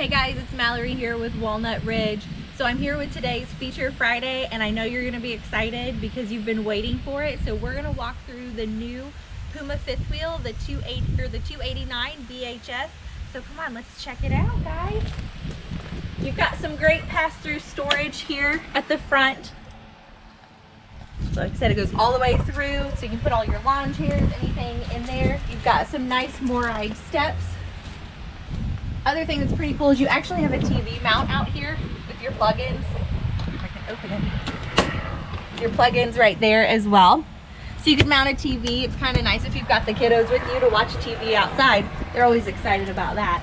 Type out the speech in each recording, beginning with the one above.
Hey guys, it's Mallory here with Walnut Ridge. So I'm here with today's Feature Friday and I know you're gonna be excited because you've been waiting for it. So we're gonna walk through the new Puma fifth wheel, the 280 or the 289 BHS. So come on, let's check it out guys. You've got some great pass-through storage here at the front. So like I said, it goes all the way through, so you can put all your lawn chairs, anything in there. You've got some nice MORryde steps other thing that's pretty cool is you actually have a TV mount out here with your plugins. I can open it. Your plugins right there as well. So you can mount a TV. It's kind of nice if you've got the kiddos with you to watch TV outside. They're always excited about that.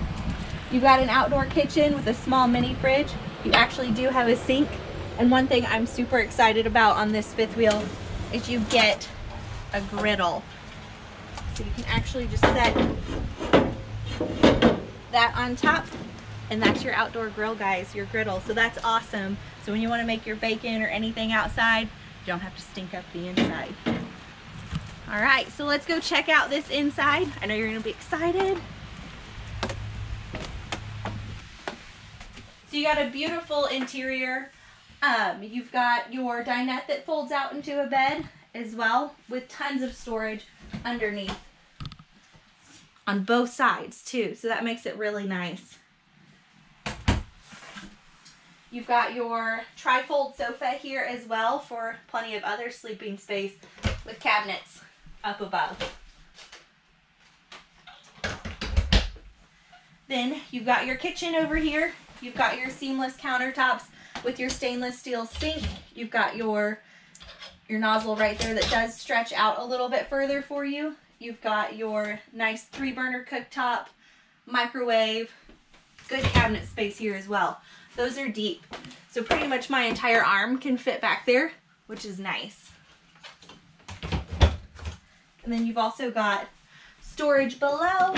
You've got an outdoor kitchen with a small mini fridge. You actually do have a sink. And one thing I'm super excited about on this fifth wheel is you get a griddle. So you can actually just set that on top and that's your outdoor grill guys your griddle. So that's awesome. So when you want to make your bacon or anything outside you don't have to stink up the inside. All right so let's go check out this inside. I know you're gonna be excited. So you got a beautiful interior. Um, you've got your dinette that folds out into a bed as well with tons of storage underneath on both sides too. So that makes it really nice. You've got your trifold sofa here as well for plenty of other sleeping space with cabinets up above. Then you've got your kitchen over here. You've got your seamless countertops with your stainless steel sink. You've got your, your nozzle right there that does stretch out a little bit further for you. You've got your nice three burner cooktop, microwave, good cabinet space here as well. Those are deep. So pretty much my entire arm can fit back there, which is nice. And then you've also got storage below.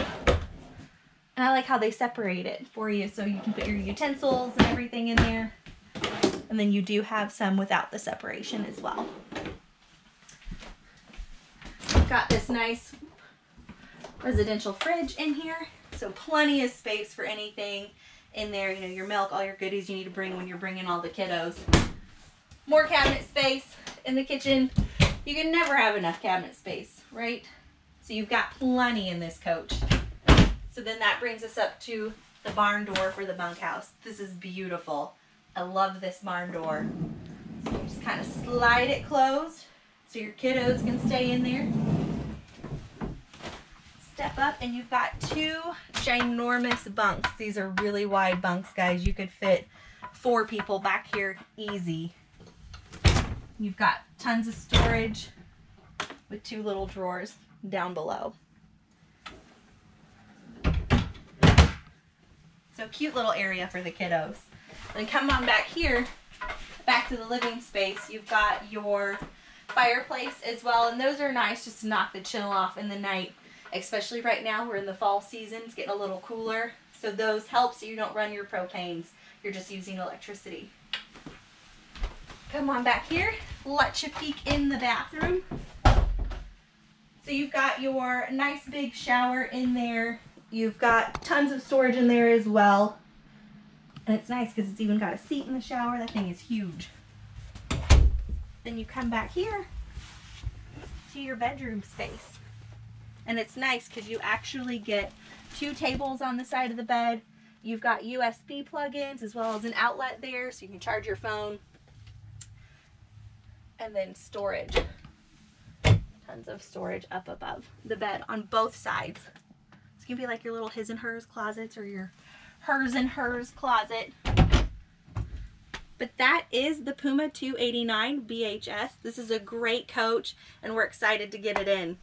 And I like how they separate it for you so you can put your utensils and everything in there. And then you do have some without the separation as well. Got this nice residential fridge in here. So plenty of space for anything in there. You know, your milk, all your goodies you need to bring when you're bringing all the kiddos. More cabinet space in the kitchen. You can never have enough cabinet space, right? So you've got plenty in this coach. So then that brings us up to the barn door for the bunkhouse. This is beautiful. I love this barn door. So just kind of slide it closed so your kiddos can stay in there step up and you've got two ginormous bunks. These are really wide bunks, guys. You could fit four people back here easy. You've got tons of storage with two little drawers down below. So cute little area for the kiddos. Then come on back here, back to the living space. You've got your fireplace as well, and those are nice just to knock the chill off in the night especially right now we're in the fall season it's getting a little cooler. So those help so you don't run your propanes. You're just using electricity. Come on back here. Let you peek in the bathroom. So you've got your nice big shower in there. You've got tons of storage in there as well. And it's nice because it's even got a seat in the shower. That thing is huge. Then you come back here to your bedroom space and it's nice because you actually get two tables on the side of the bed. You've got USB plugins as well as an outlet there so you can charge your phone. And then storage. Tons of storage up above the bed on both sides. It's going to be like your little his and hers closets or your hers and hers closet. But that is the Puma 289 BHS. This is a great coach and we're excited to get it in.